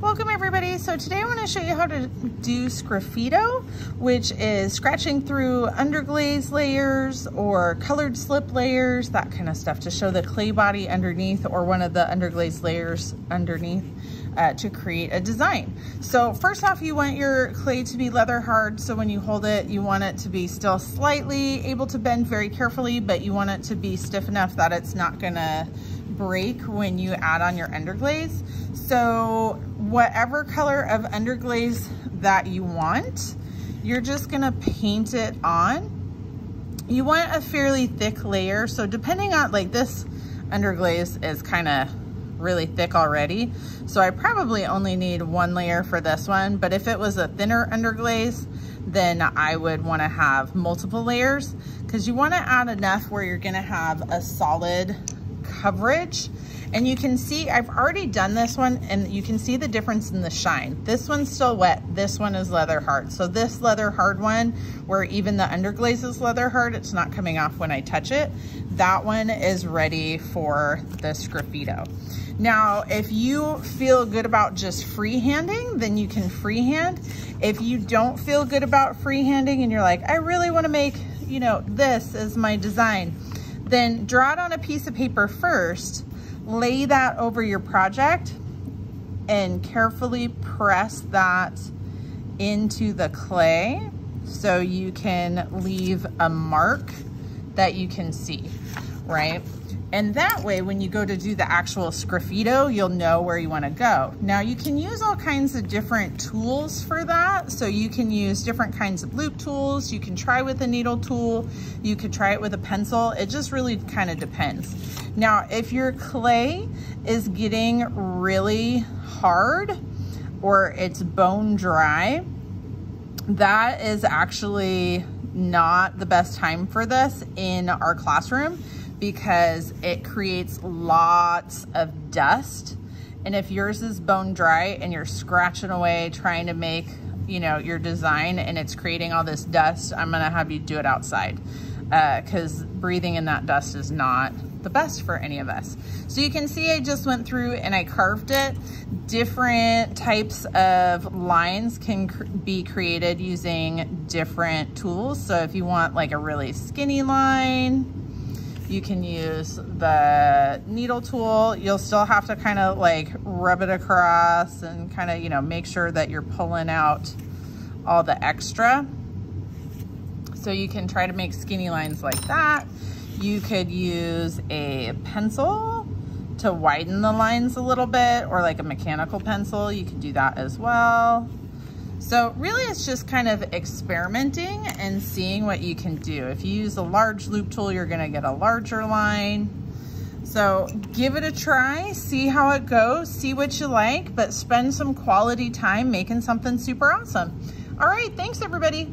Welcome everybody. So today I want to show you how to do sgraffito, which is scratching through underglaze layers or colored slip layers, that kind of stuff to show the clay body underneath or one of the underglaze layers underneath uh, to create a design. So first off, you want your clay to be leather hard. So when you hold it, you want it to be still slightly able to bend very carefully, but you want it to be stiff enough that it's not gonna break when you add on your underglaze. So whatever color of underglaze that you want, you're just gonna paint it on. You want a fairly thick layer. So depending on like this underglaze is kind of really thick already. So I probably only need one layer for this one, but if it was a thinner underglaze, then I would wanna have multiple layers because you wanna add enough where you're gonna have a solid coverage. And you can see, I've already done this one and you can see the difference in the shine. This one's still wet, this one is leather hard. So this leather hard one, where even the underglaze is leather hard, it's not coming off when I touch it. That one is ready for the sgraffito. Now, if you feel good about just freehanding, then you can freehand. If you don't feel good about freehanding and you're like, I really wanna make, you know, this as my design, then draw it on a piece of paper first, lay that over your project and carefully press that into the clay so you can leave a mark that you can see, right? And that way, when you go to do the actual sgraffito, you'll know where you wanna go. Now you can use all kinds of different tools for that. So you can use different kinds of loop tools. You can try with a needle tool. You could try it with a pencil. It just really kind of depends. Now, if your clay is getting really hard or it's bone dry, that is actually not the best time for this in our classroom because it creates lots of dust. And if yours is bone dry and you're scratching away trying to make, you know, your design and it's creating all this dust, I'm gonna have you do it outside because uh, breathing in that dust is not the best for any of us. So you can see I just went through and I carved it. Different types of lines can cr be created using different tools. So if you want like a really skinny line, you can use the needle tool. You'll still have to kind of like rub it across and kind of, you know, make sure that you're pulling out all the extra. So you can try to make skinny lines like that. You could use a pencil to widen the lines a little bit or like a mechanical pencil. You can do that as well. So really it's just kind of experimenting and seeing what you can do. If you use a large loop tool, you're gonna get a larger line. So give it a try, see how it goes, see what you like, but spend some quality time making something super awesome. All right, thanks everybody.